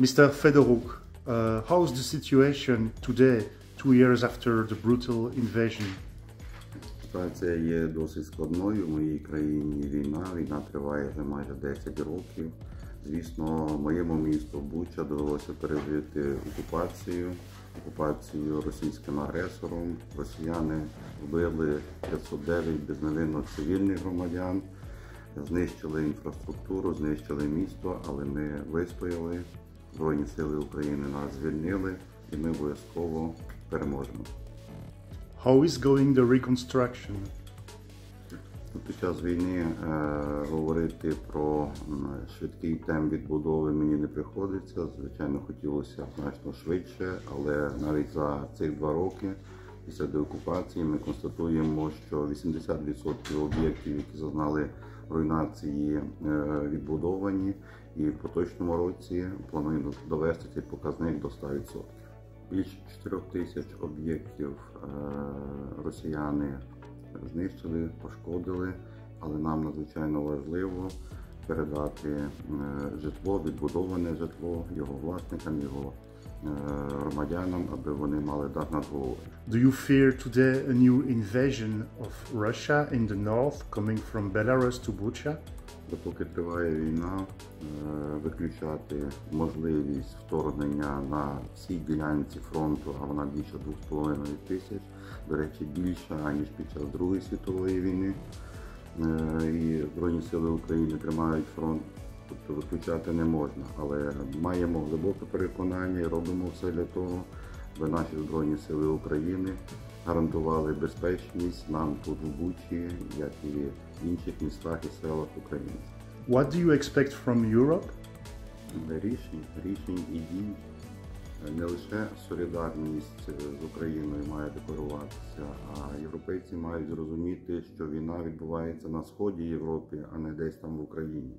Mr. Fedoruk, uh, how's the situation today, two years after the brutal invasion? Ситуація є досить складною. В моїй країні війна. Війна триває вже майже 10 років. Звісно, моєму місту Буча довелося пережити окупацію, окупацію російським агресором. Росіяни вбили 509 безневинно цивільних громадян, знищили інфраструктуру, знищили місто, але ми вистояли. Збройні сили України нас звільнили, і ми обов'язково переможемо. How is going the reconstruction? Під час війни е, говорити про швидкий темп відбудови мені не приходиться. Звичайно, хотілося значно швидше, але навіть за цих два роки після деокупації ми констатуємо, що 80% об'єктів, які зазнали руйнації, е, відбудовані, і в поточному році плануємо довести цей показник до 100%. Більше 4 тисяч об'єктів е, росіяни знищили, пошкодили, але нам надзвичайно важливо передати е, житло, відбудоване житло його власникам, його громадянам, аби вони мали дах над головою. Do you fear today a new invasion of Russia in the north coming from Belarus to Bucha? Допоки триває війна, е, виключати можливість вторгнення на всій ділянці фронту, а вона більше 2,5 тисяч, до речі, більша ніж під час Другої світової війни. Е, І Збройні сили України тримають фронт, тобто виключати не можна. Але маємо глибоке переконання і робимо все для того, аби наші Збройні сили України гарантували безпечність нам тут в Бучі, як і в інших містах і селах України. What do you expect from Europe? Рішень, рішень і дій не лише солідарність з Україною має декларуватися, а європейці мають зрозуміти, що війна відбувається на сході Європи, а не десь там в Україні.